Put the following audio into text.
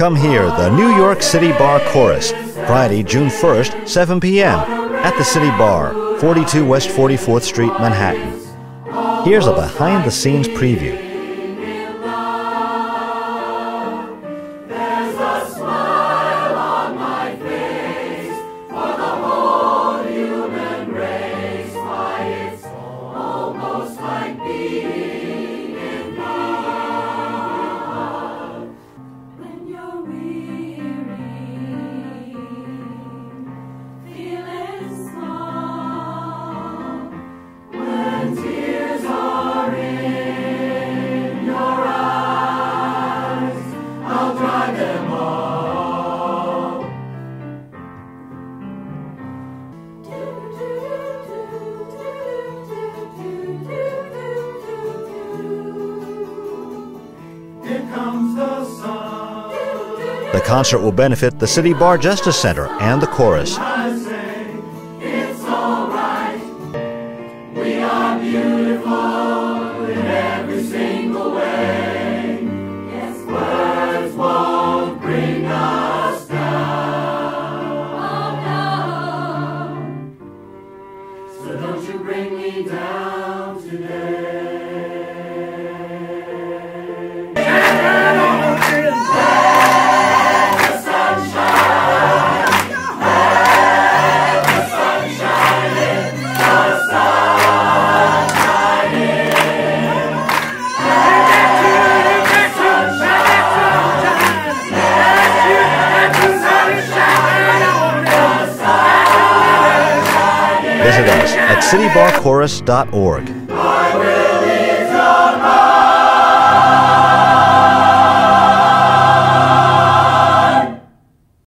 Come hear the New York City Bar Chorus, Friday, June 1st, 7 p.m. at the City Bar, 42 West 44th Street, Manhattan. Here's a behind the scenes preview. When concert will benefit the City Bar Justice Center and the chorus. I say it's alright. We are beautiful in every single way. Yes, words won't bring us down. So don't you bring me down today. Visit us at citybarchorus.org.